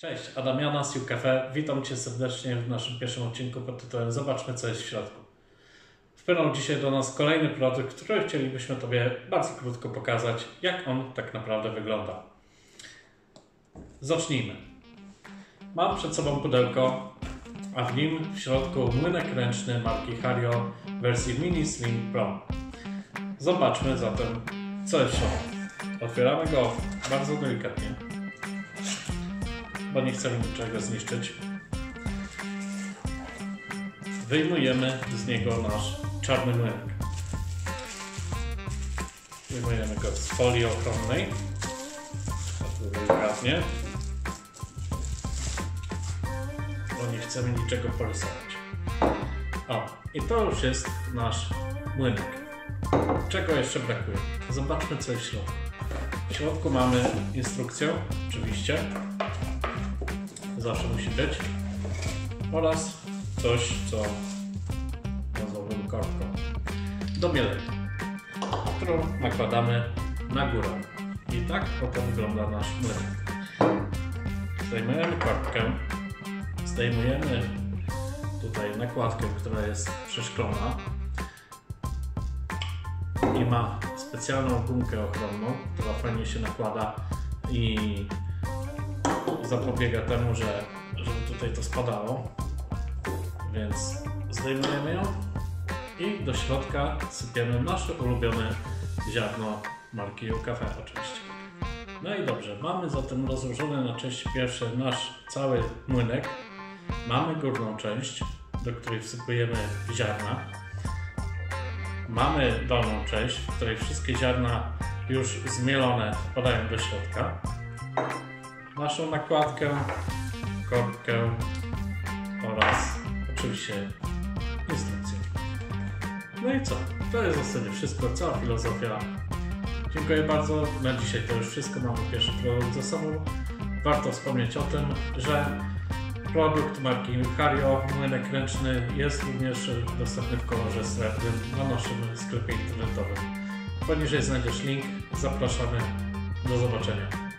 Cześć, Adam Jana z Cafe. Witam Cię serdecznie w naszym pierwszym odcinku pod tytułem Zobaczmy co jest w środku. Wpłynął dzisiaj do nas kolejny produkt, który chcielibyśmy Tobie bardzo krótko pokazać, jak on tak naprawdę wygląda. Zacznijmy. Mam przed sobą pudełko, a w nim w środku młynek ręczny marki Hario w wersji Mini Slim Pro. Zobaczmy zatem, co jest w środku. Otwieramy go bardzo delikatnie bo nie chcemy niczego zniszczyć. Wyjmujemy z niego nasz czarny młynek. Wyjmujemy go z folii ochronnej. Tak delikatnie. Bo nie chcemy niczego porysować. O, i to już jest nasz młynek. Czego jeszcze brakuje? Zobaczmy co jest w środku. W środku mamy instrukcję, oczywiście, zawsze musi być. Oraz coś, co nazwałbym korbką do mielenia, którą nakładamy na górę. I tak oto wygląda nasz młynek. Zdejmujemy korbkę, zdejmujemy tutaj nakładkę, która jest przeszklona i ma specjalną gumkę ochronną, która fajnie się nakłada i zapobiega temu, że żeby tutaj to spadało. Więc zdejmujemy ją i do środka sypiemy nasze ulubione ziarno marki Cafe oczywiście. No i dobrze, mamy zatem rozłożony na części pierwsze nasz cały młynek. Mamy górną część, do której wsypujemy ziarna. Mamy dolną część, w której wszystkie ziarna już zmielone wpadają do środka naszą nakładkę, korbkę oraz oczywiście instrukcję. No i co? To jest w zasadzie wszystko, cała filozofia. Dziękuję bardzo. Na dzisiaj to już wszystko. Mamy pierwszy produkt za sobą. Warto wspomnieć o tym, że produkt marki Hario, młynek ręczny jest również dostępny w kolorze srebrnym na naszym sklepie internetowym. Poniżej znajdziesz link. Zapraszamy. Do zobaczenia.